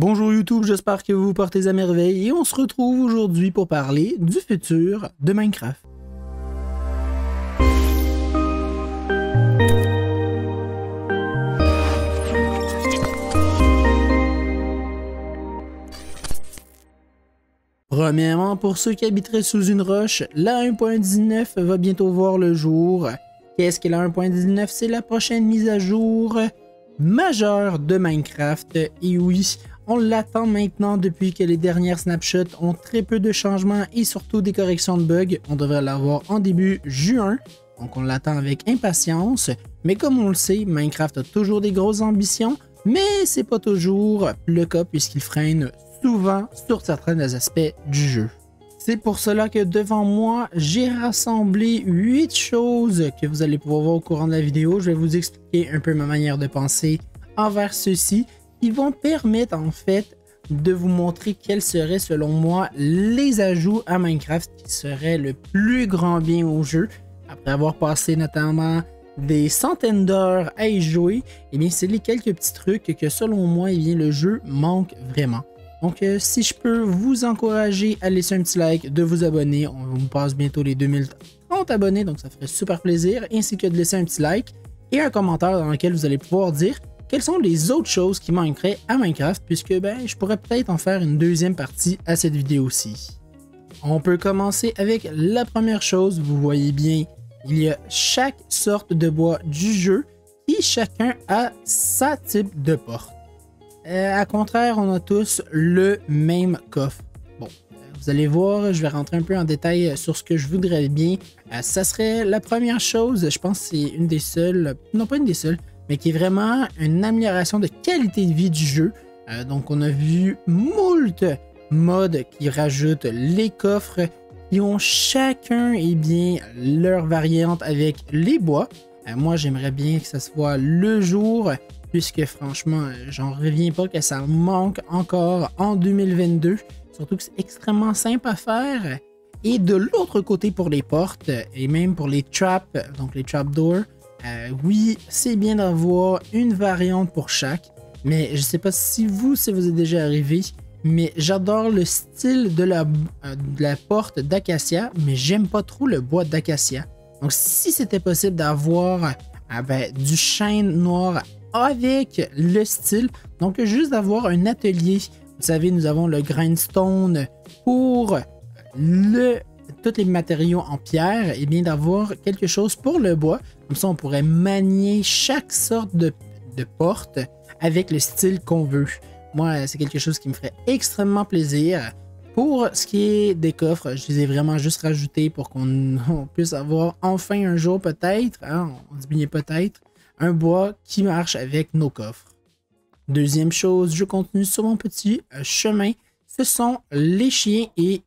Bonjour YouTube, j'espère que vous vous portez à merveille et on se retrouve aujourd'hui pour parler du futur de Minecraft. Premièrement, pour ceux qui habiteraient sous une roche, la 1.19 va bientôt voir le jour. Qu'est-ce que la 1.19 C'est la prochaine mise à jour majeure de Minecraft. Et oui, on l'attend maintenant depuis que les dernières snapshots ont très peu de changements et surtout des corrections de bugs. On devrait l'avoir en début juin, donc on l'attend avec impatience. Mais comme on le sait, Minecraft a toujours des grosses ambitions, mais c'est pas toujours le cas puisqu'il freine souvent sur certains aspects du jeu. C'est pour cela que devant moi, j'ai rassemblé 8 choses que vous allez pouvoir voir au courant de la vidéo. Je vais vous expliquer un peu ma manière de penser envers ceux-ci qui vont permettre en fait de vous montrer quels seraient selon moi les ajouts à Minecraft qui seraient le plus grand bien au jeu. Après avoir passé notamment des centaines d'heures à y jouer, et eh bien c'est les quelques petits trucs que selon moi, eh bien, le jeu manque vraiment. Donc, euh, si je peux vous encourager à laisser un petit like, de vous abonner, on vous passe bientôt les 2030 abonnés, donc ça ferait super plaisir, ainsi que de laisser un petit like et un commentaire dans lequel vous allez pouvoir dire quelles sont les autres choses qui manqueraient à Minecraft, puisque ben, je pourrais peut-être en faire une deuxième partie à cette vidéo-ci. On peut commencer avec la première chose, vous voyez bien, il y a chaque sorte de bois du jeu et chacun a sa type de porte. Euh, à contraire, on a tous le même coffre. Bon, vous allez voir, je vais rentrer un peu en détail sur ce que je voudrais bien. Euh, ça serait la première chose, je pense que c'est une des seules, non pas une des seules, mais qui est vraiment une amélioration de qualité de vie du jeu. donc on a vu moult modes qui rajoutent les coffres qui ont chacun eh bien, leur variante avec les bois. moi j'aimerais bien que ça soit le jour puisque franchement, j'en reviens pas que ça manque encore en 2022. Surtout que c'est extrêmement simple à faire. Et de l'autre côté pour les portes et même pour les traps, donc les trapdoors, euh, oui, c'est bien d'avoir une variante pour chaque. Mais je sais pas si vous, si vous êtes déjà arrivé, mais j'adore le style de la, euh, de la porte d'acacia, mais j'aime pas trop le bois d'acacia. Donc si c'était possible d'avoir euh, ben, du chêne noir avec le style. Donc, juste d'avoir un atelier. Vous savez, nous avons le grindstone pour le, les matériaux en pierre. Et bien d'avoir quelque chose pour le bois. Comme ça, on pourrait manier chaque sorte de, porte avec le style qu'on veut. Moi, c'est quelque chose qui me ferait extrêmement plaisir. Pour ce qui est des coffres, je les ai vraiment juste rajoutés pour qu'on puisse avoir enfin un jour peut-être, hein, on dit bien peut-être, un bois qui marche avec nos coffres. Deuxième chose, je continue sur mon petit euh, chemin. Ce sont les chiens et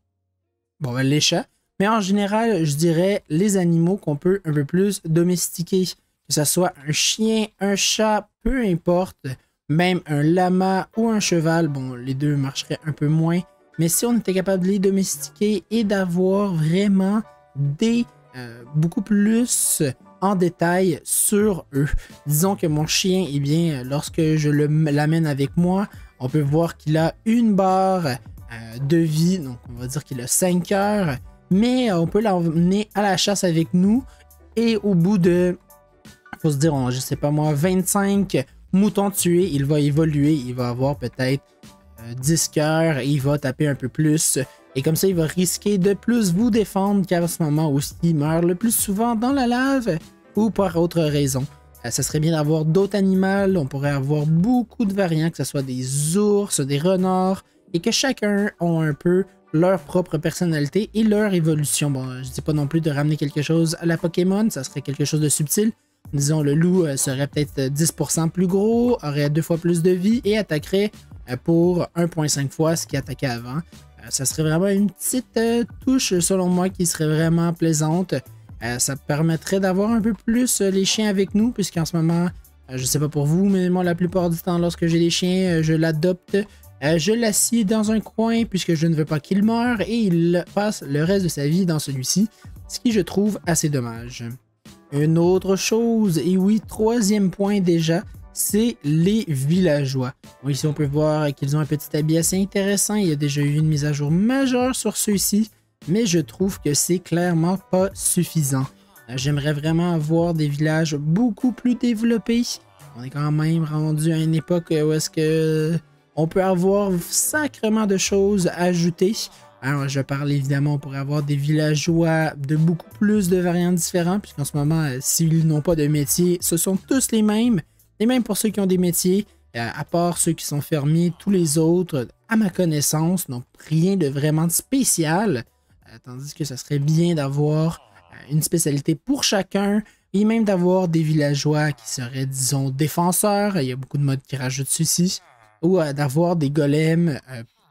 ben, les chats. Mais en général, je dirais les animaux qu'on peut un peu plus domestiquer. Que ce soit un chien, un chat, peu importe. Même un lama ou un cheval, bon, les deux marcheraient un peu moins. Mais si on était capable de les domestiquer et d'avoir vraiment des euh, beaucoup plus en détail sur eux. Disons que mon chien, eh bien, lorsque je l'amène avec moi, on peut voir qu'il a une barre euh, de vie, donc on va dire qu'il a 5 heures, mais on peut l'emmener à la chasse avec nous et au bout de, faut se dire, je sais pas moi, 25 moutons tués, il va évoluer, il va avoir peut-être 10 euh, cœurs il va taper un peu plus. Et comme ça, il va risquer de plus vous défendre qu'à ce moment où il meurt le plus souvent dans la lave ou par autre raison. Euh, ça serait bien d'avoir d'autres animaux. On pourrait avoir beaucoup de variants, que ce soit des ours, des renards, et que chacun a un peu leur propre personnalité et leur évolution. Bon, je dis pas non plus de ramener quelque chose à la Pokémon, ça serait quelque chose de subtil. Disons, le loup euh, serait peut-être 10% plus gros, aurait deux fois plus de vie et attaquerait euh, pour 1.5 fois ce qu'il attaquait avant. Euh, ça serait vraiment une petite euh, touche, selon moi, qui serait vraiment plaisante. Euh, ça permettrait d'avoir un peu plus les chiens avec nous, puisqu'en ce moment, je sais pas pour vous, mais moi, la plupart du temps, lorsque j'ai des chiens, je l'adopte. Je l'assieds dans un coin puisque je ne veux pas qu'il meure et il passe le reste de sa vie dans celui-ci, ce qui je trouve assez dommage. Une autre chose, et oui, troisième point déjà, c'est les villageois. ici, on peut voir qu'ils ont un petit habit assez intéressant. Il y a déjà eu une mise à jour majeure sur ceux-ci, mais je trouve que c'est clairement pas suffisant. Euh, j'aimerais vraiment avoir des villages beaucoup plus développés. On est quand même rendu à une époque où est-ce que on peut avoir sacrement de choses à ajouter. Alors, je parle évidemment, on pourrait avoir des villageois de beaucoup plus de variantes différentes, puisqu'en ce moment, euh, s'ils n'ont pas de métier, ce sont tous les mêmes. Et même pour ceux qui ont des métiers, euh, à part ceux qui sont fermés, tous les autres, à ma connaissance, n'ont rien de vraiment spécial. Euh, tandis que ça serait bien d'avoir une spécialité pour chacun, et même d'avoir des villageois qui seraient, disons, défenseurs. Il y a beaucoup de modes qui rajoutent ceci. Ou d'avoir des golems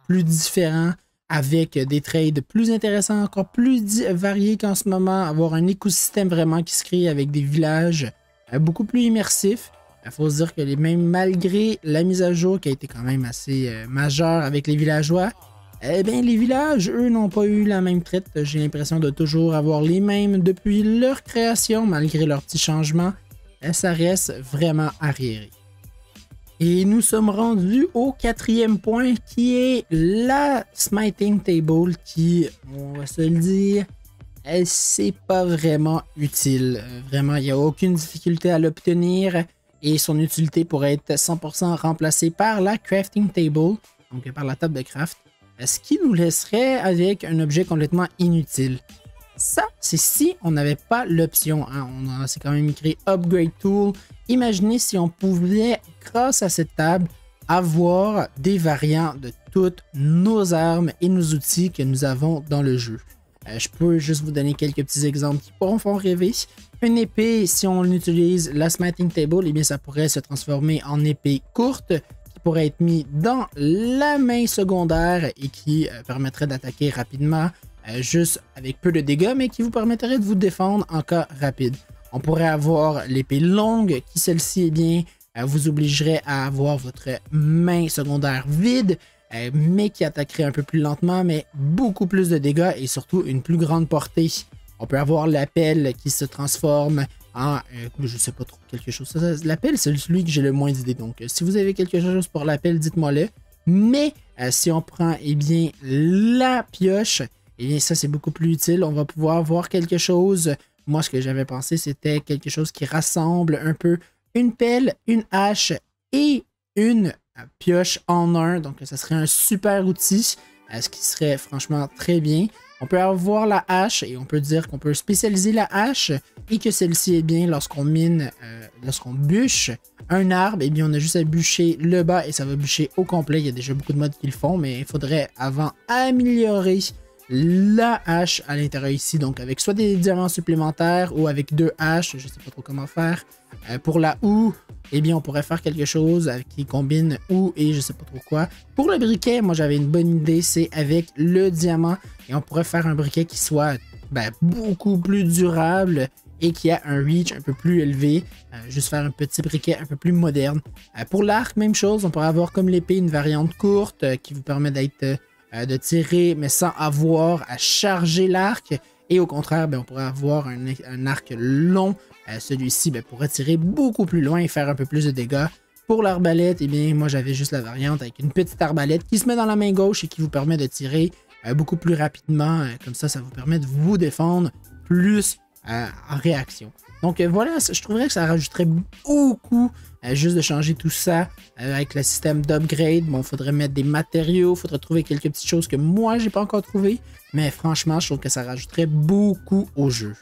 plus différents avec des trades plus intéressants, encore plus variés qu'en ce moment, avoir un écosystème vraiment qui se crée avec des villages euh, beaucoup plus immersifs. Il faut se dire que les, même malgré la mise à jour qui a été quand même assez euh, majeure avec les villageois, eh bien, les villages, eux, n'ont pas eu la même traite. J'ai l'impression de toujours avoir les mêmes depuis leur création, malgré leurs petits changements. Euh, ça reste vraiment arriéré. Et nous sommes rendus au quatrième point qui est la Smiting Table qui, on va se le dire, c'est pas vraiment utile. Vraiment, il n'y a aucune difficulté à l'obtenir et son utilité pourrait être 100% remplacée par la Crafting Table, donc par la table de craft, ce qui nous laisserait avec un objet complètement inutile. Ça, c'est si on n'avait pas l'option. Hein. On C'est quand même écrit Upgrade Tool. Imaginez si on pouvait, grâce à cette table, avoir des variants de toutes nos armes et nos outils que nous avons dans le jeu. Euh, je peux juste vous donner quelques petits exemples qui pourront faire rêver. Une épée, si on utilise la Smiting Table, eh bien, ça pourrait se transformer en épée courte qui pourrait être mis dans la main secondaire et qui euh, permettrait d'attaquer rapidement euh, juste avec peu de dégâts, mais qui vous permettrait de vous défendre en cas rapide. On pourrait avoir l'épée longue, qui celle-ci, eh bien, vous obligerait à avoir votre main secondaire vide, euh, mais qui attaquerait un peu plus lentement, mais beaucoup plus de dégâts et surtout une plus grande portée. On peut avoir l'appel qui se transforme en, je sais pas trop, quelque chose. L'appel, c'est celui que j'ai le moins d'idées. Donc, si vous avez quelque chose pour l'appel, dites-moi-le. Mais si on prend, eh bien, la pioche, et bien, ça, c'est beaucoup plus utile. On va pouvoir voir quelque chose. Moi, ce que j'avais pensé, c'était quelque chose qui rassemble un peu une pelle, une hache et une pioche en un. Donc, ça serait un super outil, euh, ce qui serait franchement très bien. On peut avoir la hache et on peut dire qu'on peut spécialiser la hache et que celle-ci est bien lorsqu'on mine, euh, lorsqu'on bûche un arbre, et eh bien on a juste à bûcher le bas et ça va bûcher au complet. Il y a déjà beaucoup de modes qui le font, mais il faudrait avant améliorer la hache à l'intérieur ici, donc avec soit des diamants supplémentaires ou avec deux haches, je sais pas trop comment faire. Euh, pour la houe, eh bien on pourrait faire quelque chose qui combine houe et je sais pas trop quoi. Pour le briquet, moi j'avais une bonne idée, c'est avec le diamant et on pourrait faire un briquet qui soit ben, beaucoup plus durable et qui a un reach un peu plus élevé. Euh, juste faire un petit briquet un peu plus moderne. Euh, pour l'arc, même chose, on pourrait avoir comme l'épée une variante courte qui vous permet d'être euh, de tirer, mais sans avoir à charger l'arc. Et au contraire, ben, on pourrait avoir un, arc long. Euh, celui-ci ben, pourrait tirer beaucoup plus loin et faire un peu plus de dégâts. Pour l'arbalète, eh bien, moi j'avais juste la variante avec une petite arbalète qui se met dans la main gauche et qui vous permet de tirer euh, beaucoup plus rapidement. comme ça, ça vous permet de vous défendre plus en réaction. Donc voilà, je trouverais que ça rajouterait beaucoup euh, juste de changer tout ça euh, avec le système d'upgrade. Bon, il faudrait mettre des matériaux, il faudrait trouver quelques petites choses que moi, j'ai pas encore trouvé. Mais franchement, je trouve que ça rajouterait beaucoup au jeu.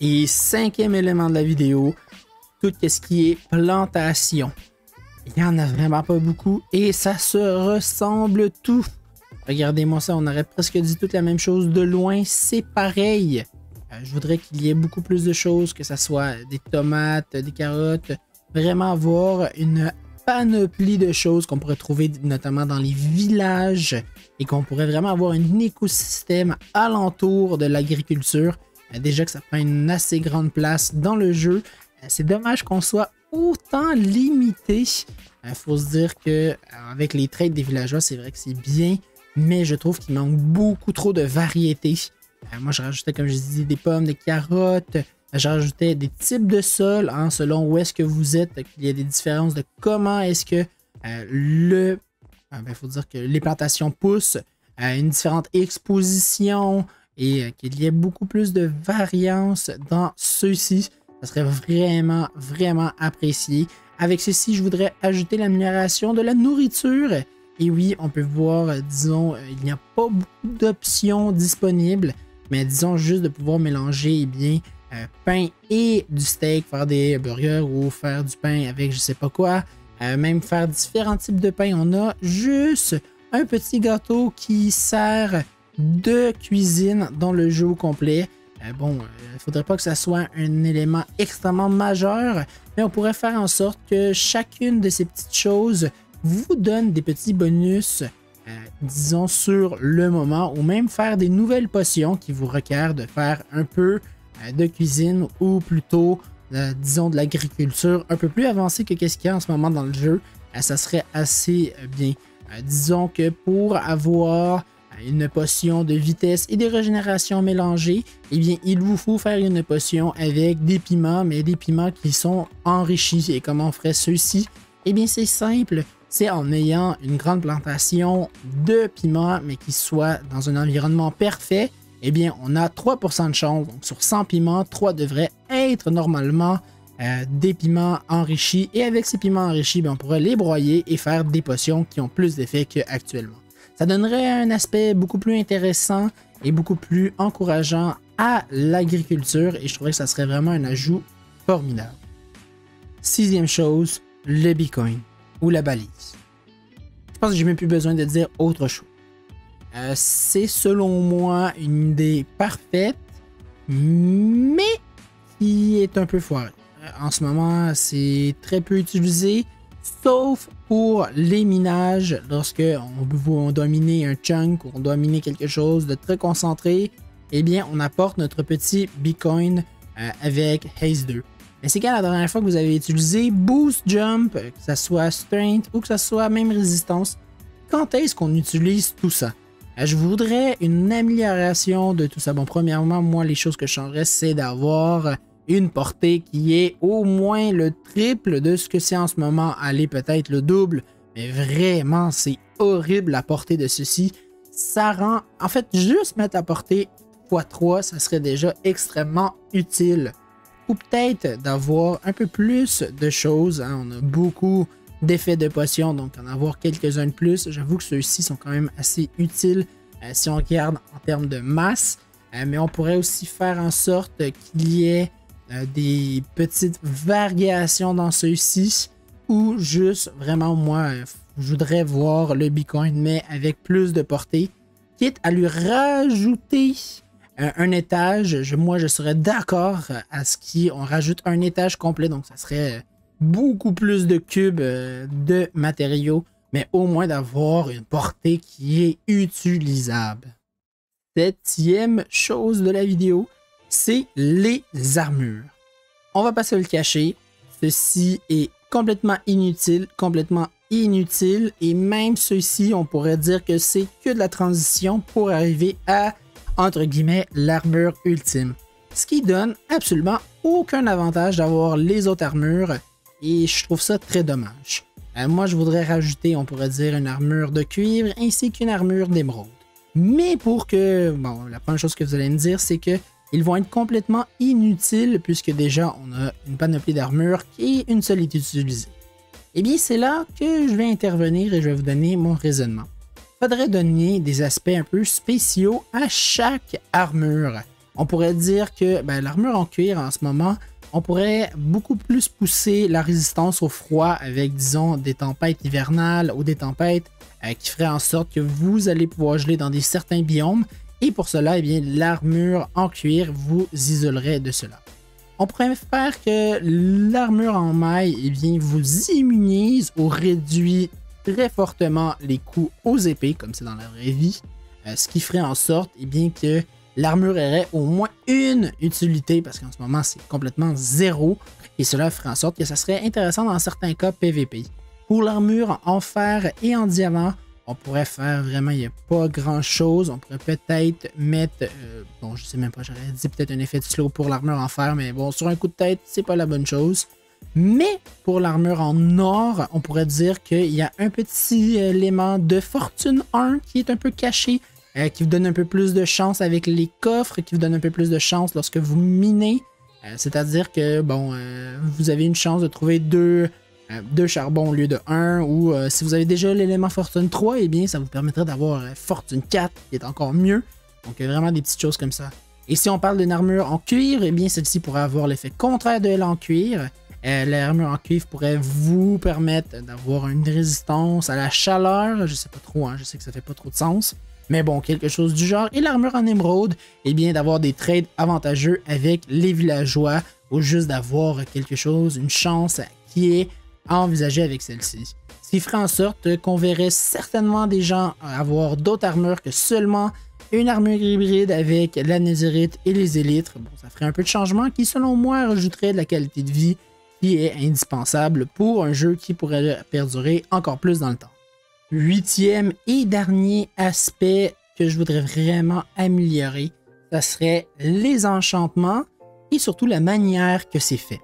Et cinquième élément de la vidéo, tout ce qui est plantation. Il n'y en a vraiment pas beaucoup et ça se ressemble tout. Regardez-moi ça, on aurait presque dit toute la même chose de loin, c'est pareil. Euh, je voudrais qu'il y ait beaucoup plus de choses, que ce soit des tomates, des carottes, vraiment avoir une panoplie de choses qu'on pourrait trouver notamment dans les villages et qu'on pourrait vraiment avoir un écosystème alentour de l'agriculture. Euh, déjà que ça prend une assez grande place dans le jeu. Euh, c'est dommage qu'on soit autant limité. Il faut se dire que avec les trades des villageois, c'est vrai que c'est bien, mais je trouve qu'il manque beaucoup trop de variété. Euh, moi, je rajoutais, comme je disais, des pommes, des carottes, J'ajoutais des types de sols hein, selon où est-ce que vous êtes. Il y a des différences de comment est-ce que euh, le. Il ben, faut dire que les plantations poussent à une différente exposition et euh, qu'il y ait beaucoup plus de variance dans ceux-ci. Ça serait vraiment, vraiment apprécié. Avec ceci, je voudrais ajouter l'amélioration de la nourriture. Et oui, on peut voir, euh, disons, il n'y a pas beaucoup d'options disponibles, mais disons juste de pouvoir mélanger bien, euh, pain et du steak, faire des burgers ou faire du pain avec je sais pas quoi, euh, même faire différents types de pain. On a juste un petit gâteau qui sert de cuisine dans le jeu complet. Euh, bon, il ne faudrait pas que ça soit un élément extrêmement majeur, mais on pourrait faire en sorte que chacune de ces petites choses vous donne des petits bonus, disons, sur le moment, ou même faire des nouvelles potions qui vous requièrent de faire un peu euh, de cuisine ou plutôt, euh, disons, de l'agriculture un peu plus avancée que qu'est-ce qu'il y a en ce moment dans le jeu, euh, ça serait assez bien. disons que pour avoir une potion de vitesse et de régénération mélangée, eh bien, il vous faut faire une potion avec des piments, mais des piments qui sont enrichis. Et comment on ferait ceux-ci? Eh bien, c'est simple. C'est en ayant une grande plantation de piments, mais qui soit dans un environnement parfait eh bien, on a 3% de chance. Donc, sur 100 piments, 3 devraient être normalement euh, des piments enrichis. Et avec ces piments enrichis, ben, on pourrait les broyer et faire des potions qui ont plus d'effet qu'actuellement. Ça donnerait un aspect beaucoup plus intéressant et beaucoup plus encourageant à l'agriculture et je trouverais que ça serait vraiment un ajout formidable. Sixième chose, le Bitcoin ou la balise. Je pense que j'ai même plus besoin de dire autre chose. Euh, c'est selon moi une idée parfaite, mais qui est un peu foirée. Euh, en ce moment, c'est très peu utilisé, sauf pour les minages, lorsque on, doit miner un chunk, ou on doit miner quelque chose de très concentré, eh bien, on apporte notre petit Bitcoin euh, avec Haze 2. Mais c'est quand la dernière fois que vous avez utilisé Boost Jump, que ce soit Strength ou que ce soit même Résistance, quand est-ce qu'on utilise tout ça? Euh, je voudrais une amélioration de tout ça. Bon, premièrement, moi, les choses que je changerais, c'est d'avoir une portée qui est au moins le triple de ce que c'est en ce moment. Aller peut-être le double. Mais vraiment, c'est horrible la portée de ceci. Ça rend. En fait, juste mettre la portée x3, ça serait déjà extrêmement utile. Peut-être d'avoir un peu plus de choses. Hein. On a beaucoup d'effets de potion, donc en avoir quelques-uns de plus. J'avoue que ceux-ci sont quand même assez utiles euh, si on regarde en termes de masse, euh, mais on pourrait aussi faire en sorte qu'il y ait euh, des petites variations dans ceux-ci ou juste vraiment moi je voudrais voir le Bitcoin mais avec plus de portée quitte à lui rajouter un étage moi je serais d'accord à ce qu'on rajoute un étage complet donc ça serait beaucoup plus de cubes euh, de matériaux, mais au moins d'avoir une portée qui est utilisable. Septième chose de la vidéo, c'est les armures. On va pas se le cacher, ceci est complètement inutile, complètement inutile, et même ceci, on pourrait dire que c'est que de la transition pour arriver à, entre guillemets, l'armure ultime. Ce qui donne absolument aucun avantage d'avoir les autres armures et je trouve ça très dommage. Euh, moi, je voudrais rajouter, on pourrait dire, une armure de cuivre ainsi qu'une armure d'émeraude. Mais pour que, bon, la première chose que vous allez me dire, c'est que ils vont être complètement inutiles puisque déjà on a une panoplie d'armure qui une seule est utilisée. Eh bien, c'est là que je vais intervenir et je vais vous donner mon raisonnement. Faudrait donner des aspects un peu spéciaux à chaque armure. On pourrait dire que ben, l'armure en cuir en ce moment, on pourrait beaucoup plus pousser la résistance au froid avec, disons, des tempêtes hivernales ou des tempêtes euh, qui feraient en sorte que vous allez pouvoir geler dans des certains biomes. Et pour cela, eh bien, l'armure en cuir vous isolerait de cela. On pourrait faire que l'armure en maille eh bien, vous immunise ou réduit très fortement les coups aux épées, comme c'est dans la vraie vie, euh, ce qui ferait en sorte eh bien, que l'armure aurait au moins une utilité parce qu'en ce moment c'est complètement zéro et cela ferait en sorte que ça serait intéressant dans certains cas PVP. Pour l'armure en fer et en diamant, on pourrait faire vraiment, il n'y a pas grand chose. On pourrait peut-être mettre, euh, bon, je sais même pas, j'aurais dit peut-être un effet de slow pour l'armure en fer, mais bon, sur un coup de tête, c'est pas la bonne chose. Mais pour l'armure en or, on pourrait dire qu'il y a un petit élément de fortune 1 qui est un peu caché, euh, qui vous donne un peu plus de chance avec les coffres, qui vous donne un peu plus de chance lorsque vous minez. Euh, c'est-à-dire que, bon, vous avez une chance de trouver deux euh, de charbon au lieu de 1, ou euh, si vous avez déjà l'élément Fortune 3, eh bien, ça vous permettrait d'avoir euh, Fortune 4, qui est encore mieux. Donc, vraiment des petites choses comme ça. Et si on parle d'une armure en cuir, eh bien, celle-ci pourrait avoir l'effet contraire de elle en cuir. L'armure en cuivre pourrait vous permettre d'avoir une résistance à la chaleur. Je sais pas trop, hein, je sais que ça fait pas trop de sens. Mais bon, quelque chose du genre. Et l'armure en émeraude, eh bien, d'avoir des trades avantageux avec les villageois ou juste d'avoir quelque chose, une chance qui est à envisager avec celle-ci. Ce qui ferait en sorte qu'on verrait certainement des gens avoir d'autres armures que seulement une armure hybride avec la nézérite et les élytres. Bon, ça ferait un peu de changement qui, selon moi, rajouterait de la qualité de vie qui est indispensable pour un jeu qui pourrait perdurer encore plus dans le temps. Huitième et dernier aspect que je voudrais vraiment améliorer, ça serait les enchantements et surtout la manière que c'est fait.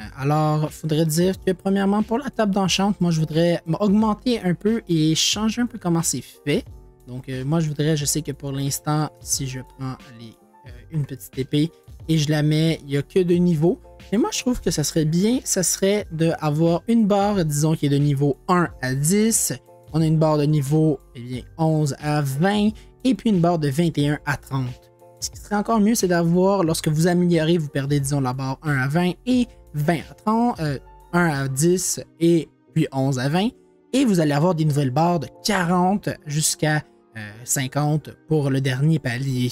Euh, alors, il faudrait dire que premièrement, pour la table d'enchant, moi je voudrais augmenter un peu et changer un peu comment c'est fait. Donc, euh, moi je voudrais, je sais que pour l'instant, si je prends euh, une petite épée et je la mets, il n'y a que deux niveaux. Mais moi je trouve que ça serait bien, ça serait d'avoir une barre, disons qui est de niveau 1 à 10. On a une barre de niveau eh bien, 11 à 20 et puis une barre de 21 à 30. Ce qui serait encore mieux, c'est d'avoir, lorsque vous améliorez, vous perdez, disons, la barre 1 à 20 et 20 à 30, 1 à 10 et puis 11 à 20. Et vous allez avoir des nouvelles barres de 40 jusqu'à 50 euh, pour le dernier palier.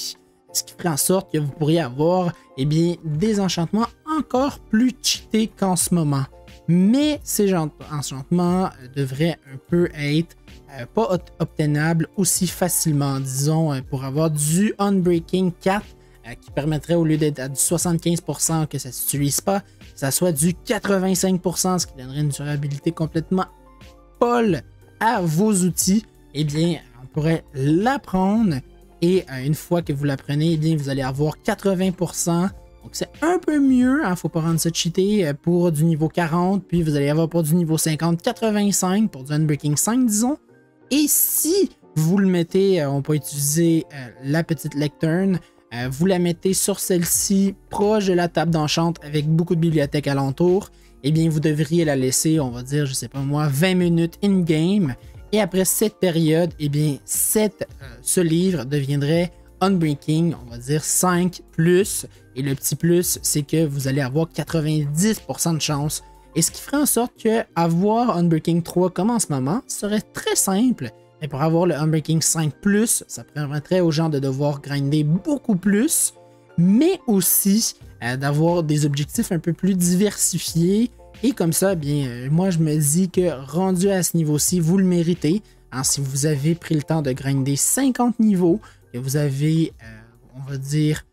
Ce qui ferait en sorte que vous pourriez avoir eh bien, des enchantements encore plus cheatés qu'en ce moment. Mais ces enchantements devraient un peu être euh, pas obtenables aussi facilement. Disons, euh, pour avoir du Unbreaking 4 qui permettrait au lieu d'être à du 75% que ça ne s'utilise pas, ça soit du 85%, ce qui donnerait une durabilité complètement folle à vos outils, eh bien, on pourrait l'apprendre et euh, une fois que vous l'apprenez, eh vous allez avoir 80%. Donc, c'est un peu mieux, il hein, ne faut pas rendre ça cheaté euh, pour du niveau 40, puis vous allez avoir pour du niveau 50, 85 pour du Unbreaking 5, disons. Et si vous le mettez, euh, on peut utiliser la petite lectern euh, vous la mettez sur celle-ci, proche de la table d'enchante avec beaucoup de bibliothèques alentour. Eh bien, vous devriez la laisser, on va dire, je sais pas moi, 20 minutes in-game. Et après cette période, eh bien, euh, ce livre deviendrait Unbreaking, on va dire 5 plus. Et le petit plus, c'est que vous allez avoir 90% de chance. Et ce qui ferait en sorte que avoir Unbreaking 3 comme en ce moment serait très simple et pour avoir le Unbreaking 5 ça permettrait aux gens de devoir grinder beaucoup plus, mais aussi euh, d'avoir des objectifs un peu plus diversifiés. Et comme ça, bien, euh, moi je me dis que rendu à ce niveau-ci, vous le méritez. Si vous avez pris le temps de grinder 50 niveaux, que vous avez, euh, on va dire,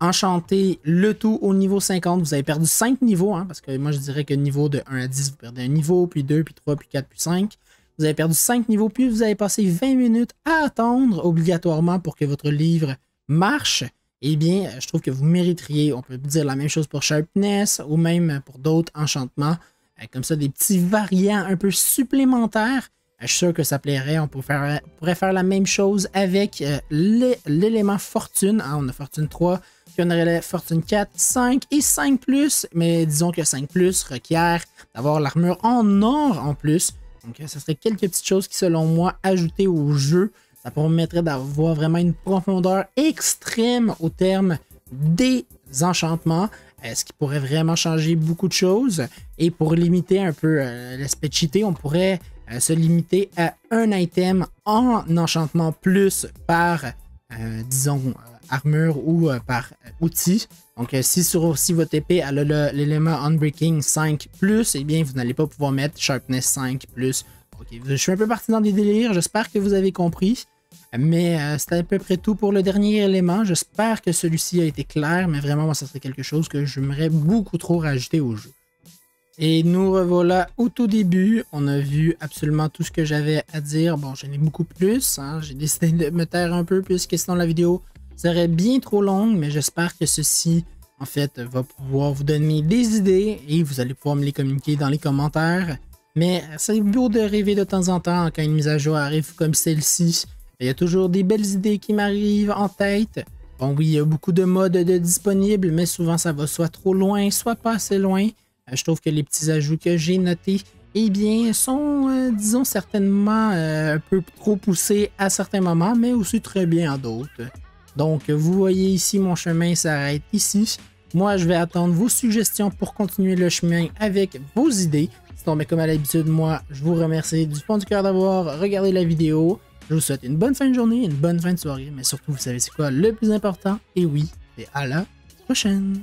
enchanté le tout au niveau 50, vous avez perdu 5 niveaux, hein, parce que moi je dirais que niveau de 1 à 10, vous perdez un niveau, puis 2, puis 3, puis 4, puis 5. Vous avez perdu 5 niveaux, puis vous avez passé 20 minutes à attendre obligatoirement pour que votre livre marche. Eh bien, je trouve que vous mériteriez, on peut dire la même chose pour Sharpness ou même pour d'autres enchantements, euh, comme ça des petits variants un peu supplémentaires. Euh, je suis sûr que ça plairait. On pourrait faire, la même chose avec euh, l'élément fortune. Ah, on a fortune 3, puis on aurait fortune 4, 5 et 5 Mais disons que 5 requiert d'avoir l'armure en or en plus. Donc, ça serait quelques petites choses qui, selon moi, ajoutées au jeu, ça permettrait d'avoir vraiment une profondeur extrême au terme des enchantements, euh, ce qui pourrait vraiment changer beaucoup de choses. Et pour limiter un peu euh, l'aspect cheaté, on pourrait euh, se limiter à un item en enchantement plus par, disons, armure ou par outil. Donc, si sur si votre épée a l'élément Unbreaking 5, eh bien, vous n'allez pas pouvoir mettre Sharpness 5. Ok, je suis un peu parti dans des délires, j'espère que vous avez compris. Mais euh, c'était à peu près tout pour le dernier élément. J'espère que celui-ci a été clair, mais vraiment, moi, ça serait quelque chose que j'aimerais beaucoup trop rajouter au jeu. Et nous revoilà au tout début. On a vu absolument tout ce que j'avais à dire. Bon, j'en ai beaucoup plus. Hein. J'ai décidé de me taire un peu puisque sinon la vidéo serait bien trop longue, mais j'espère que ceci, en fait, va pouvoir vous donner des idées et vous allez pouvoir me les communiquer dans les commentaires. Mais c'est beau de rêver de temps en temps quand une mise à jour arrive comme celle-ci. Il y a toujours des belles idées qui m'arrivent en tête. Bon oui, il y a beaucoup de modes de disponibles, mais souvent ça va soit trop loin, soit pas assez loin. Euh, je trouve que les petits ajouts que j'ai notés, eh bien, sont, euh, disons, certainement euh, un peu trop poussés à certains moments, mais aussi très bien à d'autres. Donc, vous voyez ici, mon chemin s'arrête ici. Moi, je vais attendre vos suggestions pour continuer le chemin avec vos idées. Sinon, mais comme à l'habitude, moi, je vous remercie du fond du cœur d'avoir regardé la vidéo. Je vous souhaite une bonne fin de journée, une bonne fin de soirée, mais surtout, vous savez c'est quoi le plus important? Et oui, et à la prochaine!